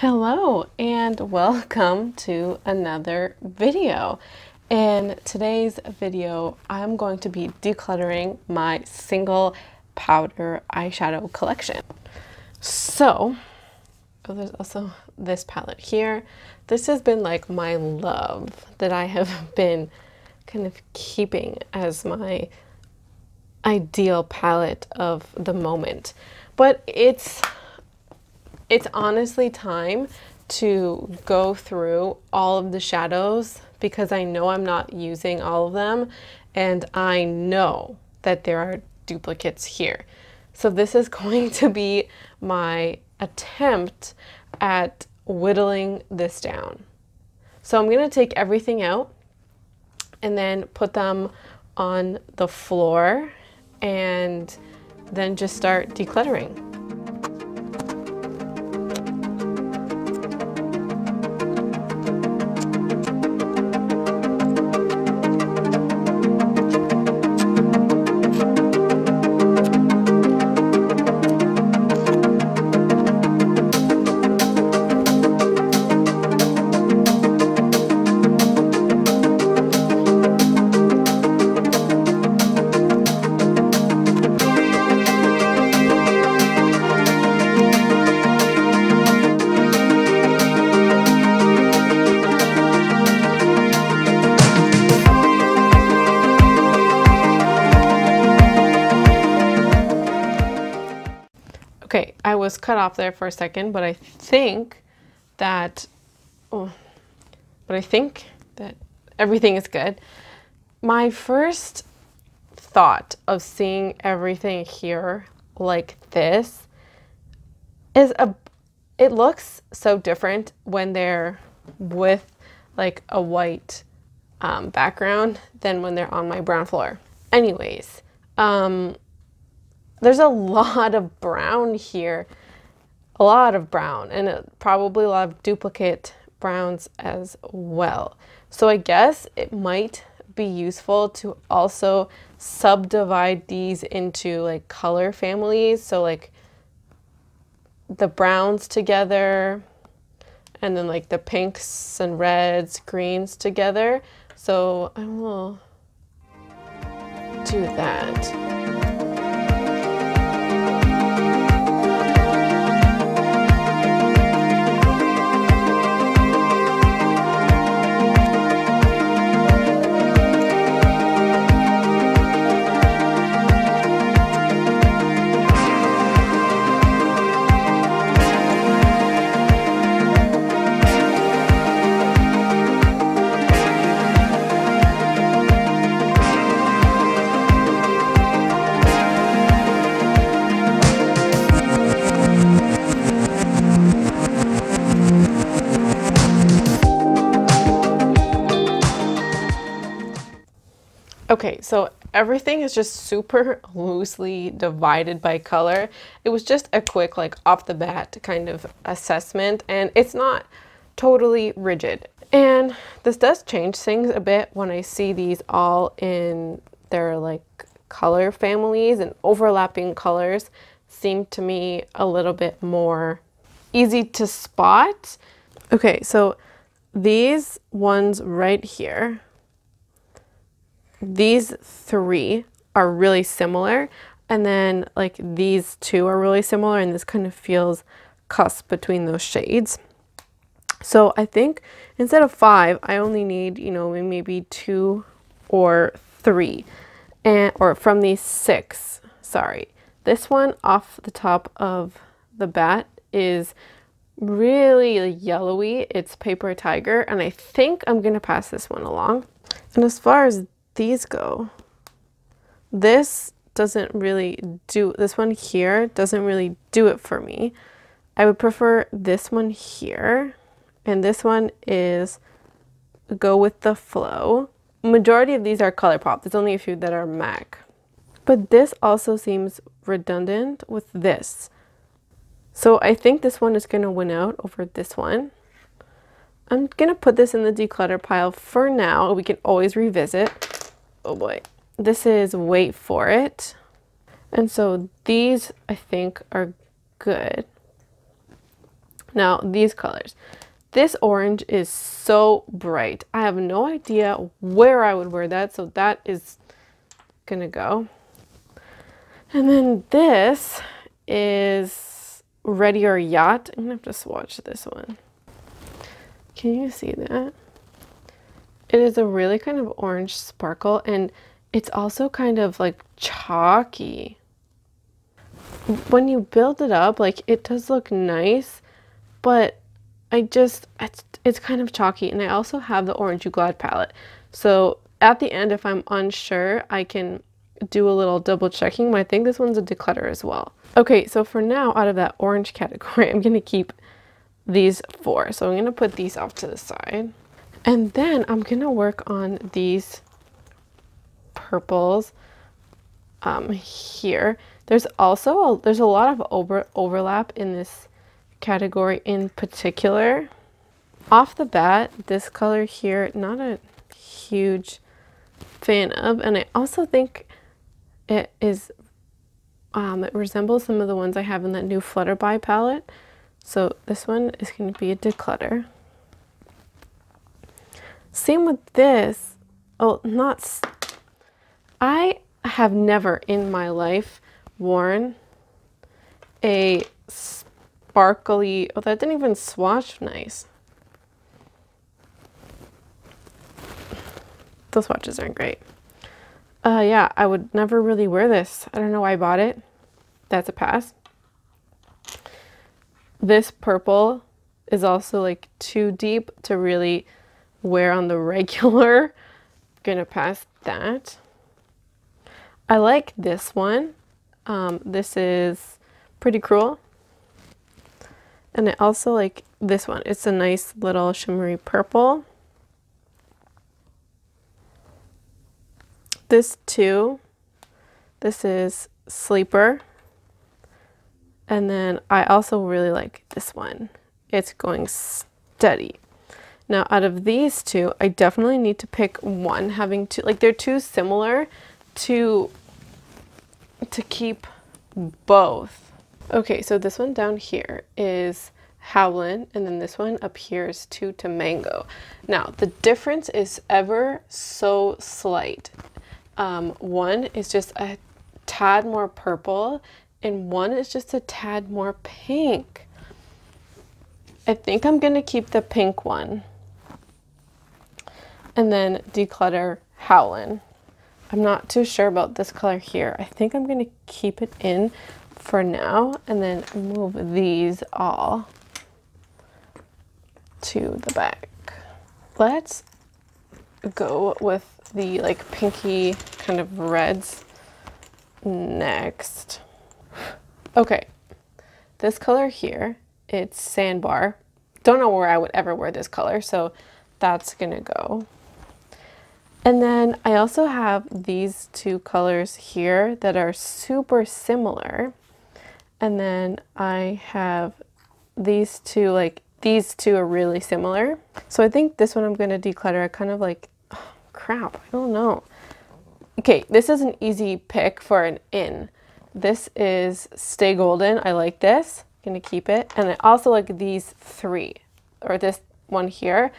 Hello and welcome to another video. In today's video, I'm going to be decluttering my single powder eyeshadow collection. So, oh, there's also this palette here. This has been like my love that I have been kind of keeping as my ideal palette of the moment. But it's it's honestly time to go through all of the shadows because I know I'm not using all of them and I know that there are duplicates here. So this is going to be my attempt at whittling this down. So I'm going to take everything out and then put them on the floor and then just start decluttering. I was cut off there for a second, but I think that, oh, but I think that everything is good. My first thought of seeing everything here like this is a, it looks so different when they're with like a white um, background than when they're on my brown floor. Anyways, um, there's a lot of brown here, a lot of brown, and probably a lot of duplicate browns as well. So I guess it might be useful to also subdivide these into like color families. So like the browns together and then like the pinks and reds, greens together. So I will do that. Okay, so everything is just super loosely divided by color. It was just a quick like off the bat kind of assessment and it's not totally rigid. And this does change things a bit when I see these all in their like color families and overlapping colors seem to me a little bit more easy to spot. Okay, so these ones right here these three are really similar and then like these two are really similar and this kind of feels cusp between those shades. So I think instead of five, I only need, you know, maybe two or three and or from these six, sorry. This one off the top of the bat is really yellowy. It's Paper Tiger and I think I'm to pass this one along. And as far as these go. This doesn't really do, this one here doesn't really do it for me. I would prefer this one here. And this one is Go With The Flow. Majority of these are ColourPop. There's only a few that are MAC. But this also seems redundant with this. So I think this one is going to win out over this one. I'm going to put this in the declutter pile for now. We can always revisit oh boy. This is Wait For It. And so these I think are good. Now, these colors. This orange is so bright. I have no idea where I would wear that, so that is gonna go. And then this is Ready or Yacht. I'm gonna have to swatch this one. Can you see that? It is a really kind of orange sparkle and it's also kind of like chalky. When you build it up, like it does look nice, but I just, it's, it's kind of chalky. And I also have the Orange Glad palette. So at the end, if I'm unsure, I can do a little double checking. But I think this one's a declutter as well. Okay, so for now, out of that orange category, I'm going to keep these four. So I'm going to put these off to the side. And then I'm going to work on these purples um, here. There's also, a, there's a lot of over, overlap in this category in particular. Off the bat, this color here, not a huge fan of. And I also think it is, um, it resembles some of the ones I have in that new Flutterby palette. So this one is going to be a declutter. Same with this. Oh, not, I have never in my life worn a sparkly, oh, that didn't even swatch nice. Those swatches aren't great. Uh, yeah, I would never really wear this. I don't know why I bought it. That's a pass. This purple is also like too deep to really wear on the regular. Gonna pass that. I like this one. Um, this is Pretty Cruel. And I also like this one. It's a nice little shimmery purple. This too, this is Sleeper. And then I also really like this one. It's going steady. Now out of these two, I definitely need to pick one having two, like they're too similar to, to keep both. Okay, so this one down here is Howlin, and then this one up here is Two to Mango. Now, the difference is ever so slight. Um, one is just a tad more purple, and one is just a tad more pink. I think I'm to keep the pink one. And then declutter Howlin. I'm not too sure about this color here. I think I'm going to keep it in for now and then move these all to the back. Let's go with the like pinky kind of reds next. Okay, this color here, it's Sandbar. Don't know where I would ever wear this color, so that's gonna go. And then I also have these two colors here that are super similar. And then I have these two, like these two are really similar. So I think this one I'm going to declutter. I kind of like, oh, crap, I don't know. Okay, this is an easy pick for an in. This is Stay Golden. I like this. I'm going to keep it. And I also like these three, or this one here.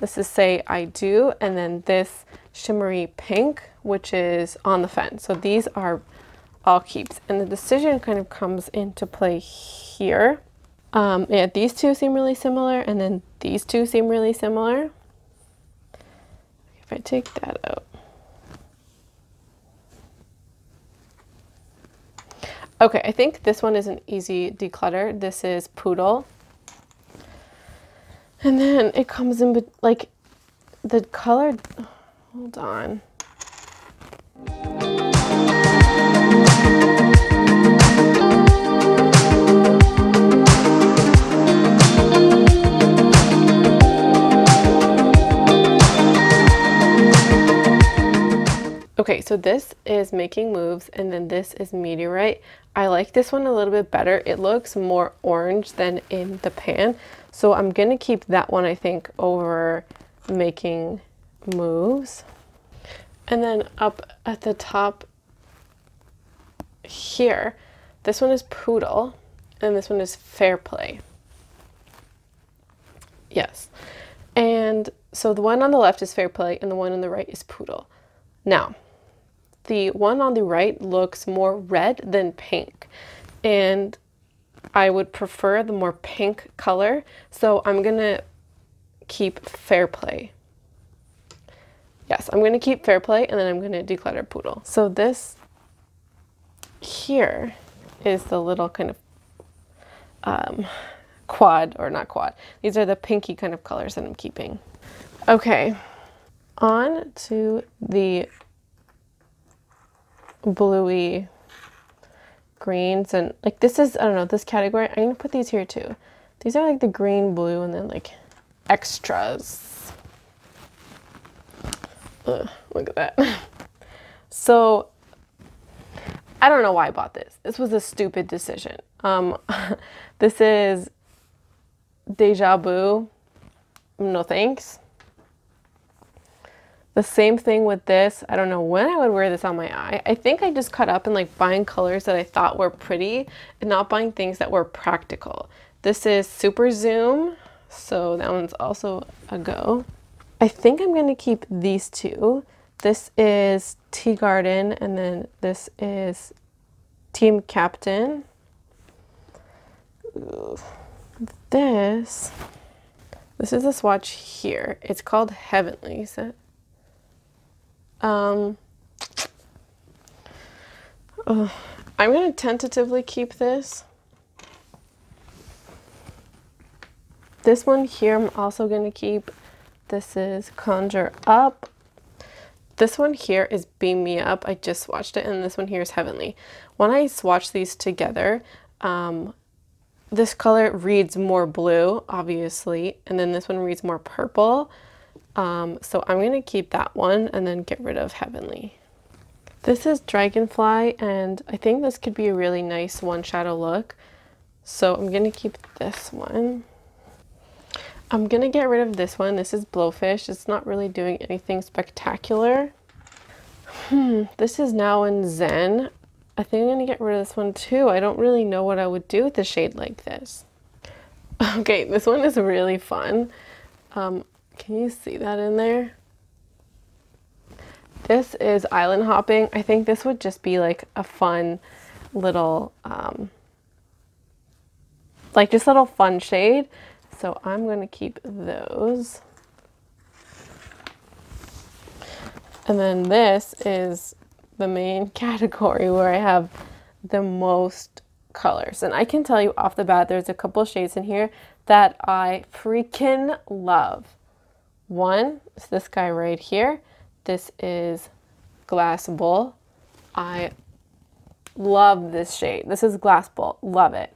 This is Say I Do. And then this shimmery pink, which is On the Fence. So these are all keeps. And the decision kind of comes into play here. Um, yeah, these two seem really similar, and then these two seem really similar. If I take that out. Okay, I think this one is an easy declutter. This is Poodle. And then it comes in, like, the color, hold on. Okay, so this is Making Moves and then this is Meteorite. I like this one a little bit better. It looks more orange than in the pan. So I'm to keep that one, I think, over Making Moves. And then up at the top here, this one is Poodle and this one is Fair Play. Yes. And so the one on the left is Fair Play and the one on the right is Poodle. Now, the one on the right looks more red than pink. And I would prefer the more pink color. So I'm going to keep Fair Play. Yes, I'm going to keep Fair Play and then I'm going to declutter Poodle. So this here is the little kind of um, quad, or not quad. These are the pinky kind of colors that I'm keeping. Okay, on to the bluey greens and like this is I don't know this category I'm gonna put these here too these are like the green blue and then like extras Ugh, look at that so I don't know why I bought this this was a stupid decision um this is deja vu no thanks the same thing with this. I don't know when I would wear this on my eye. I think I just cut up in like buying colors that I thought were pretty and not buying things that were practical. This is Super Zoom, so that one's also a go. I think I'm going to keep these two. This is Tea Garden and then this is Team Captain. This, this is a swatch here. It's called Heavenly. Is that um, oh, I'm going to tentatively keep this. This one here I'm also going to keep. This is Conjure Up. This one here is Beam Me Up. I just swatched it and this one here is Heavenly. When I swatch these together, um, this color reads more blue, obviously, and then this one reads more purple. Um, so I'm going to keep that one and then get rid of Heavenly. This is Dragonfly and I think this could be a really nice one shadow look. So I'm going to keep this one. I'm to get rid of this one. This is Blowfish. It's not really doing anything spectacular. Hmm, this is now in Zen. I think I'm to get rid of this one too. I don't really know what I would do with a shade like this. Okay, this one is really fun. Um, can you see that in there? This is island hopping. I think this would just be like a fun little, um, like just a little fun shade. So I'm going to keep those. And then this is the main category where I have the most colors. And I can tell you off the bat, there's a couple shades in here that I freaking love. One is this guy right here. This is Glass Bowl. I love this shade. This is Glass Bowl. Love it.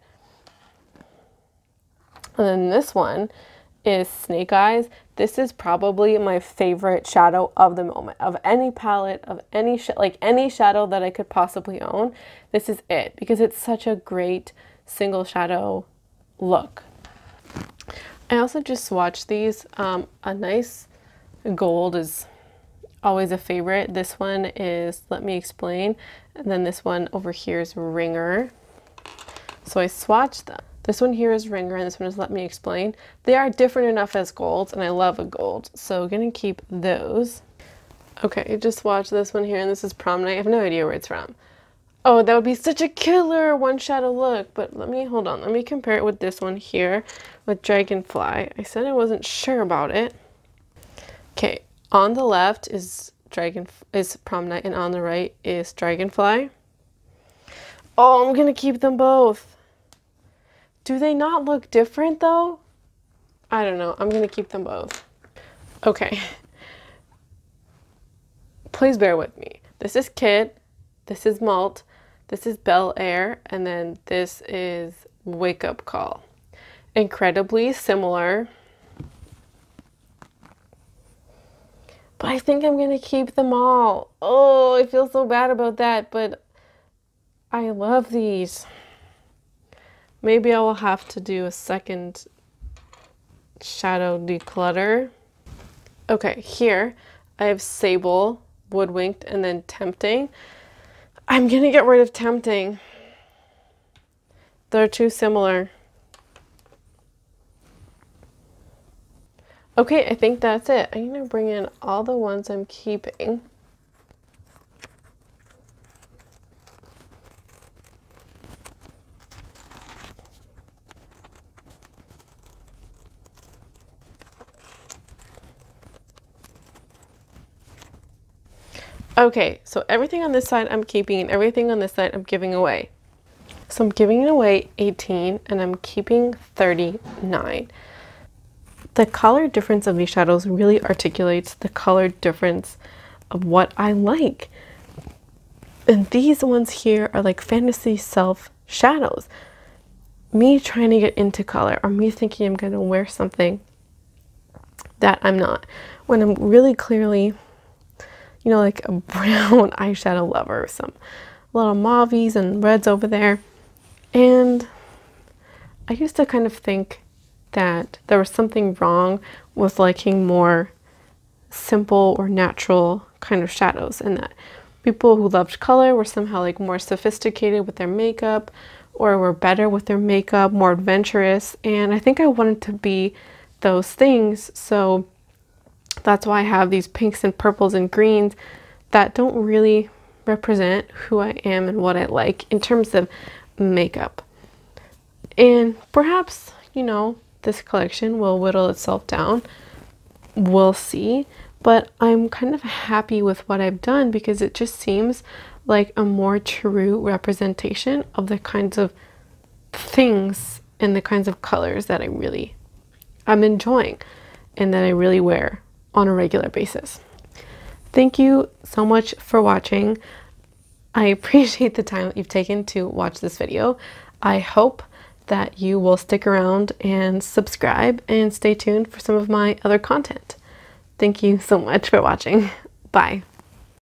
And then this one is Snake Eyes. This is probably my favorite shadow of the moment. Of any palette, of any, like any shadow that I could possibly own, this is it. Because it's such a great single shadow look. I also just swatched these. Um, a nice gold is always a favorite. This one is Let Me Explain. And then this one over here is Ringer. So I swatched them. This one here is Ringer and this one is Let Me Explain. They are different enough as golds and I love a gold. So I'm gonna keep those. Okay, just watch this one here and this is Prom Night. I have no idea where it's from. Oh, that would be such a killer one shadow look. But let me, hold on, let me compare it with this one here with Dragonfly. I said I wasn't sure about it. Okay, on the left is Dragon is Prom Night and on the right is Dragonfly. Oh, I'm gonna keep them both. Do they not look different though? I don't know. I'm gonna keep them both. Okay. Please bear with me. This is Kit. This is Malt. This is Bel Air, and then this is Wake Up Call. Incredibly similar. But I think I'm going to keep them all. Oh, I feel so bad about that, but I love these. Maybe I will have to do a second shadow declutter. Okay, here I have Sable, Woodwinked, and then Tempting. I'm gonna get rid of tempting. They're too similar. Okay, I think that's it. I'm going to bring in all the ones I'm keeping. Okay, so everything on this side I'm keeping and everything on this side I'm giving away. So I'm giving away 18 and I'm keeping 39. The color difference of these shadows really articulates the color difference of what I like. And these ones here are like fantasy self shadows. Me trying to get into color or me thinking I'm going to wear something that I'm not. When I'm really clearly you know, like a brown eyeshadow lover, some little mauves and reds over there. And I used to kind of think that there was something wrong with liking more simple or natural kind of shadows and that people who loved color were somehow like more sophisticated with their makeup or were better with their makeup, more adventurous. And I think I wanted to be those things. So that's why I have these pinks and purples and greens that don't really represent who I am and what I like in terms of makeup. And perhaps, you know, this collection will whittle itself down. We'll see. But I'm kind of happy with what I've done because it just seems like a more true representation of the kinds of things and the kinds of colors that I really I'm enjoying and that I really wear on a regular basis. Thank you so much for watching. I appreciate the time that you've taken to watch this video. I hope that you will stick around and subscribe and stay tuned for some of my other content. Thank you so much for watching. Bye.